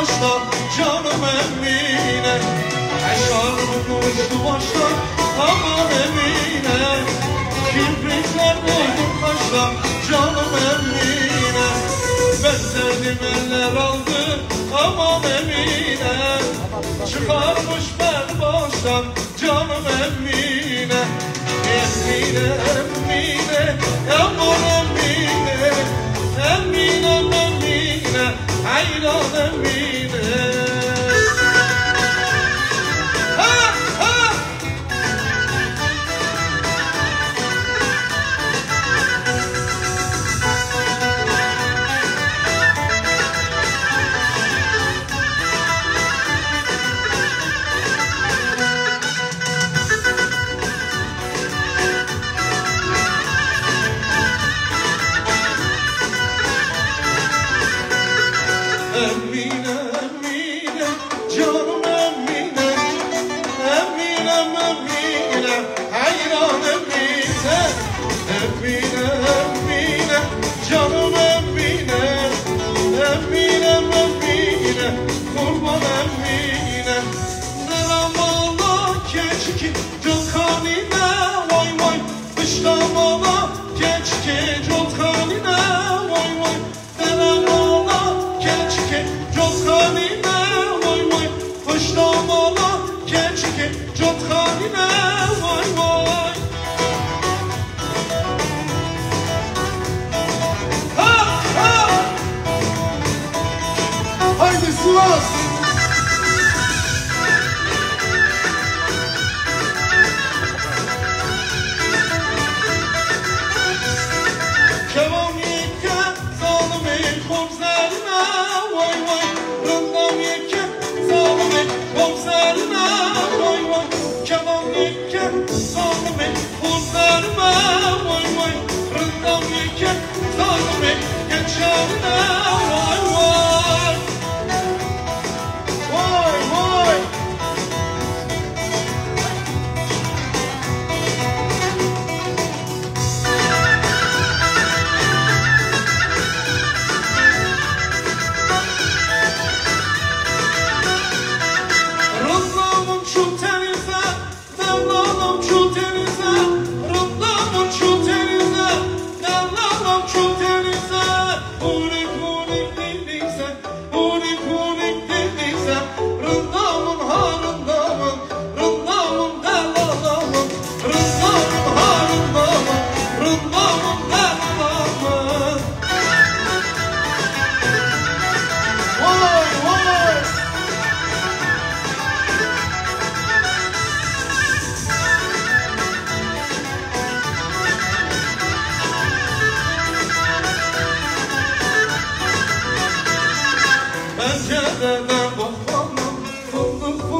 başta canım Emine. Eşarbım uçtu başta aman Emine. Kirpikler koydum kaşla canım Emine. Ben sevdim eller aldı aman Emine. Çıkarmış ben baştan canım Emine. Emine Emine aman Emine. Emine Emine hayran Emine Emine, Haydi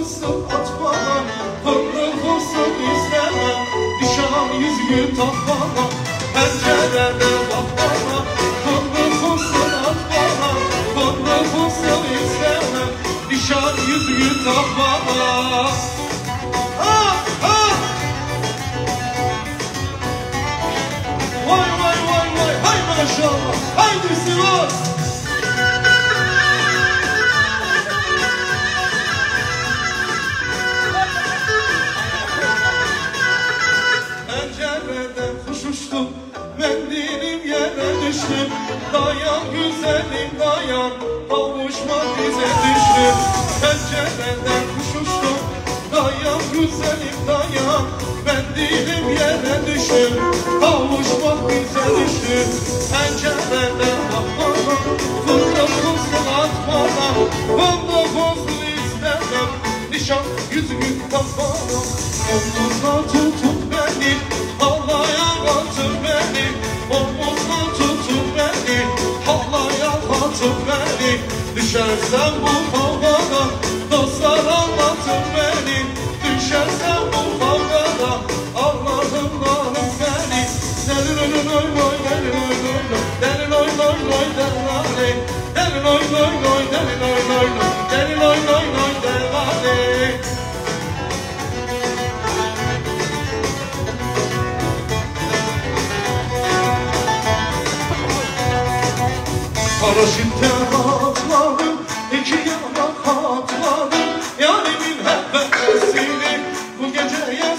Fındık fıstık atmam Fındık fıstık istemem Nişan yüzüğü takmam Pencereden bakmam Fındık fıstık atmam Fındık fıstık istemem Nişan yüzüğü takmam Ha ha. Vay vay vay vay. Hay Haydi Sivas uçtu Mendilim yere düştü Dayan güzelim dayan. Kavuşma bize düştü Pencereden kuş uçtu Dayan güzelim dayan. Mendilim yere düştü Kavuşma bize düştü Pencereden bakmana Fındık fıstık atmana Fındık fıstık istemem Nişan yüzüğü takmana Omuzdan tutun Düşersem bu kavgada Dostlar anlatın beni. Düşersem bu kavgada Allah'ım Allah'ım beni Deli loy loy loy deli loy loy loy Deli loy loy loy deli loy Deli loy loy loy deli loy loy loy Deli loy loy loy deli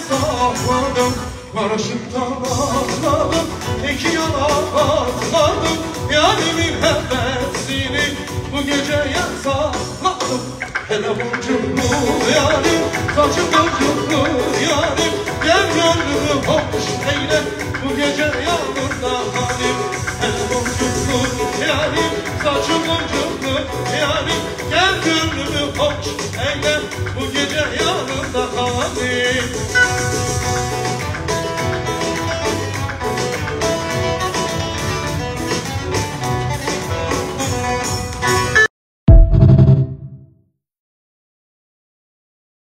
sakladım Barışıktan ağladım iki yana katladım Yarimin hevesini bu geceye sakladım Hele boncuklu yarim, saçı boncuklu yarim Gel gönlümü hoş eyle. Bu gece yanında halim yarim, saçı boncuklu. Yarim Gel gönlümü hoş eyle. Bu gece yanında halim